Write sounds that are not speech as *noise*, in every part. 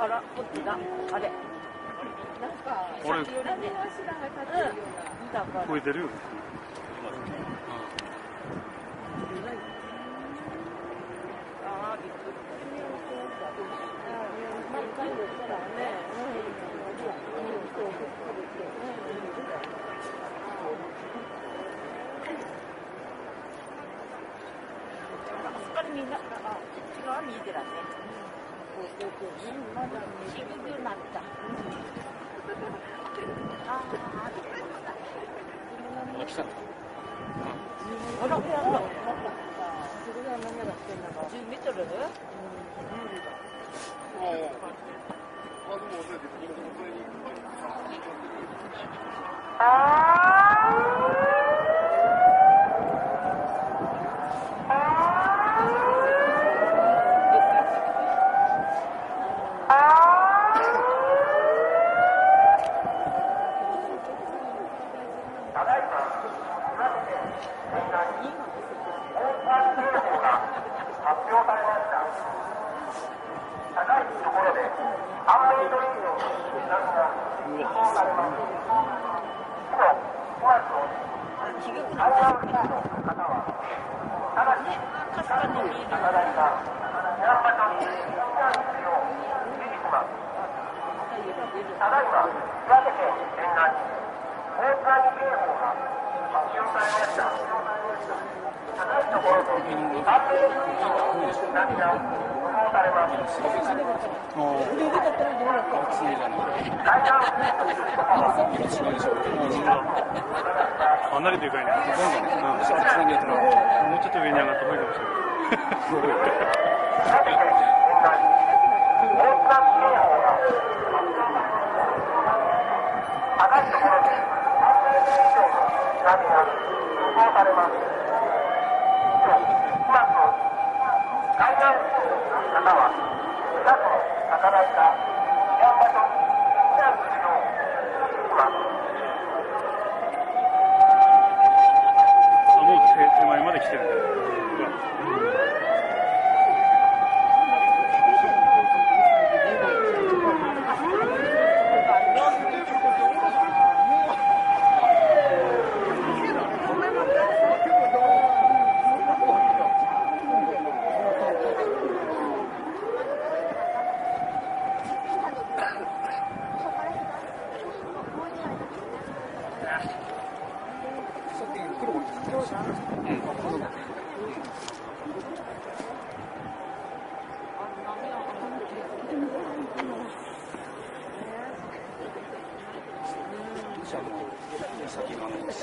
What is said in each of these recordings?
あら、こ。えてるよ。あーびっくりあそこからみんな、あ、こっち側見えてらね。低くなった。あ。あ、来たの？10m? かなりでかいね。ほとんど。うん、つなげてもうちょっと上に上がった方がいいかもしれない。*laughs* あ、もう手手前まで来てるね。うわ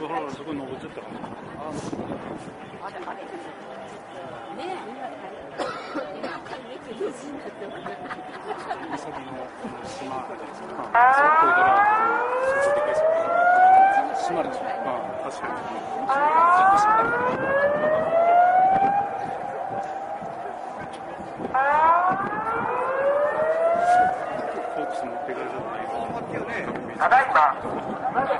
そこそこに登っちゃったからね。あれ、あれ。ね先の島、そこから、そこでかいですから閉まるでしょ。うん、確かに。コークス持っていかれちゃったね。ただいま、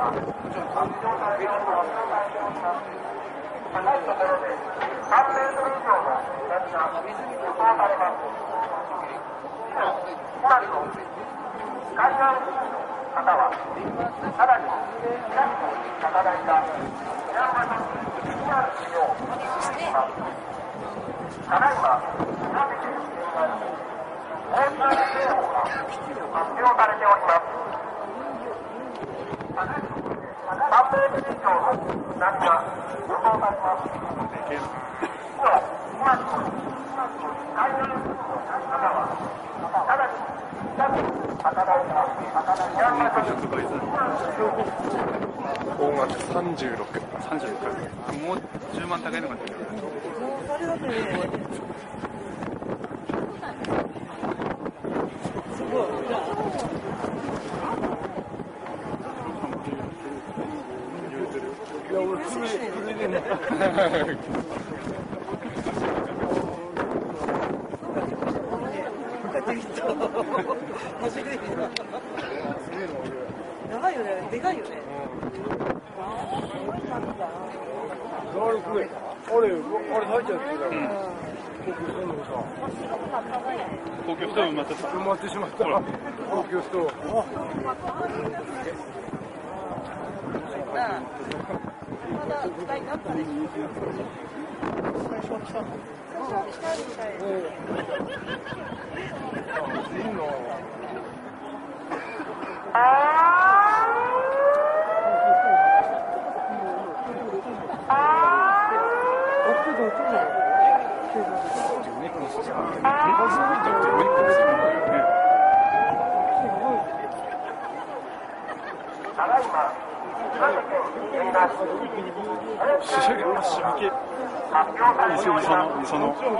発表されております。36。36。もう10万高いのが出てくる。でかいよね。あれ、あれ、入っちゃってるから。高級ストー、ブまた。埋まってしまった。高級ストーン。まだ使いになったね。いいの。ただいま、岩手県海な市、ししげ、しびけ。発表されており磯ます。野、磯野。高いところで、この人は何かな津波が予想されます。いや、もっとさ、肩あるよ。海岸付近の方は、直ちに保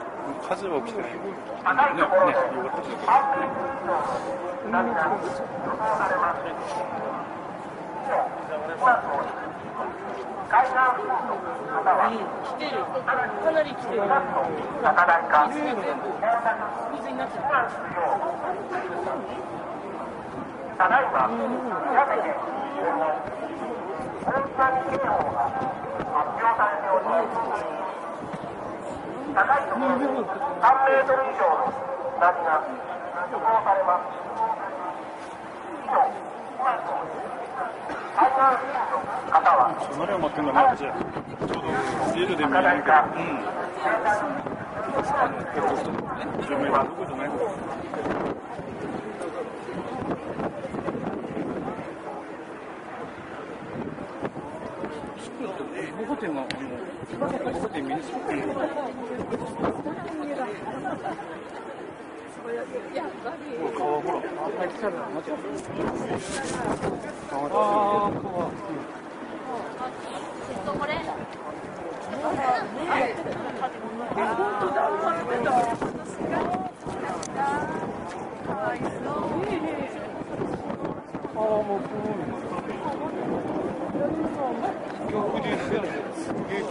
ただいま、おります。火事は起きてない。ね、ね、よかったです半メートル以上の津波が予想されます。以上、今の通り、海岸付近の方は、来てる。かなり来てる。高台か、水になっちゃ避難するただいま、岩手県周辺大津波警報が発表されております。高いところで3メートル以上の波が予想されます。以上、海岸付近の方は、隣は待ってんだな、ちょうど家で見えるか。うん。あの、ボコ店見にす。ほら、川、ほら。あ、来たら、待って。川だ。ああ、川。逆です。よね。すげえすよね。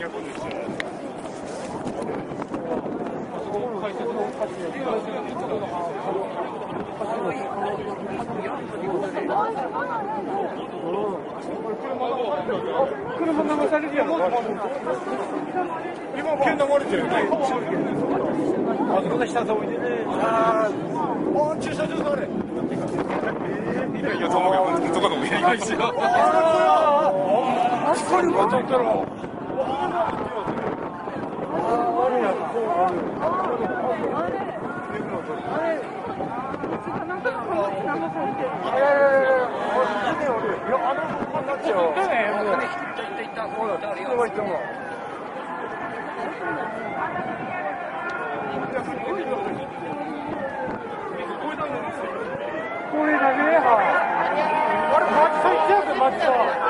あそこも解説の車流されるやろ。今剣流れてるよね。あそこで下と置いてね。ああ、駐車場だあれ。こにまたいたら。これだけね、あれ、マジさ行っちゃうマジさ。マ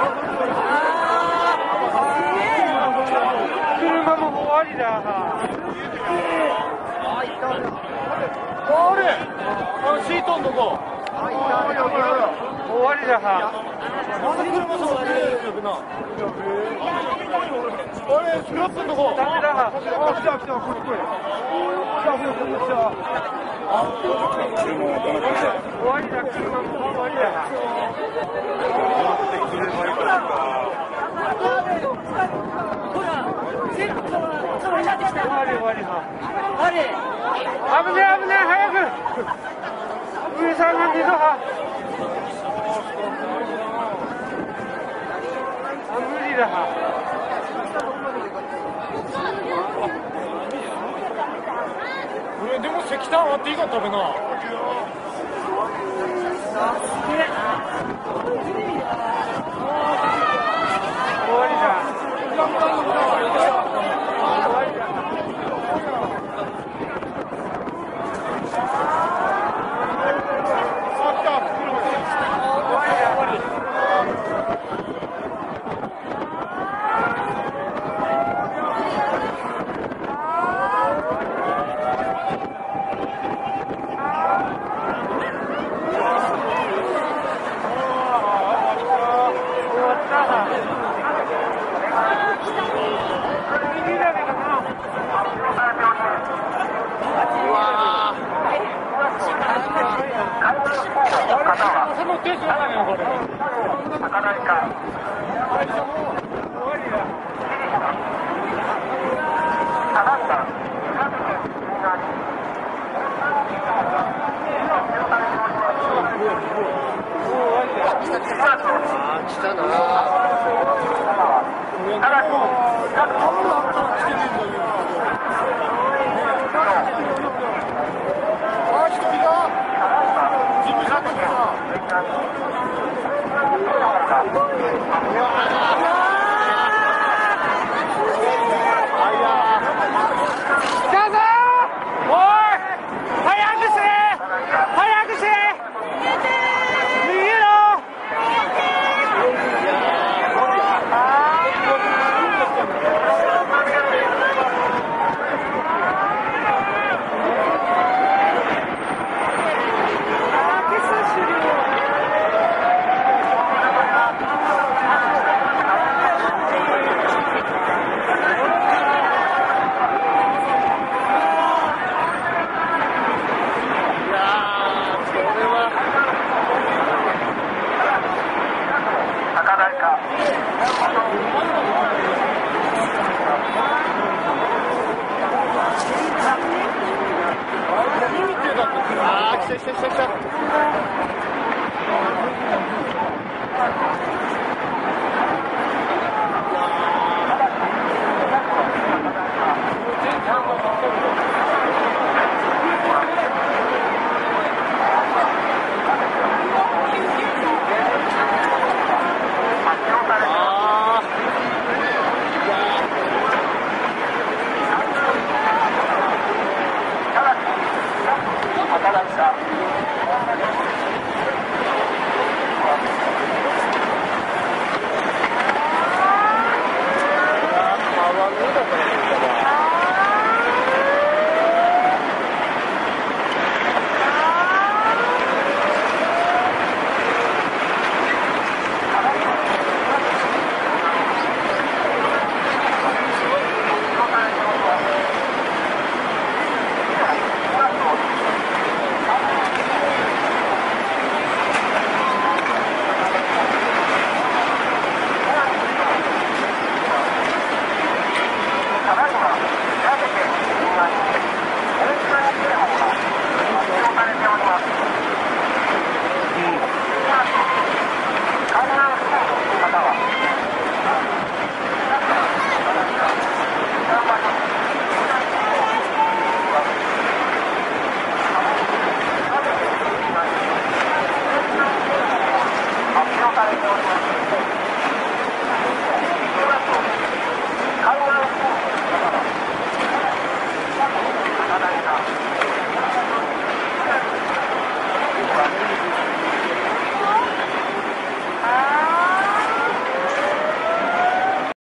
あ、あれ、ビルのあたり。あれ、あそこあれ。マジあ、いえ。車ももう終わりだ。ああのシートのとこ。終わりだ。は。あれ、スクラップのとこ。ダメだ。は。あ、来た来た、これこれ。来た、これこれ来た。終わりだ、車も終わりだ。終わり終わりは。危ねえ危ねえ早く上さんが水は。無理だ。俺、でも石炭あっていいかったべな。終わりだ。終わりだ。終わりだ。終わったな。右だけどな。そのテンションだね、これ。高台か終わりだ。サバンナ岩手県右側にあ、人いた。事務所とか。来 *laughs* た Kalamsa.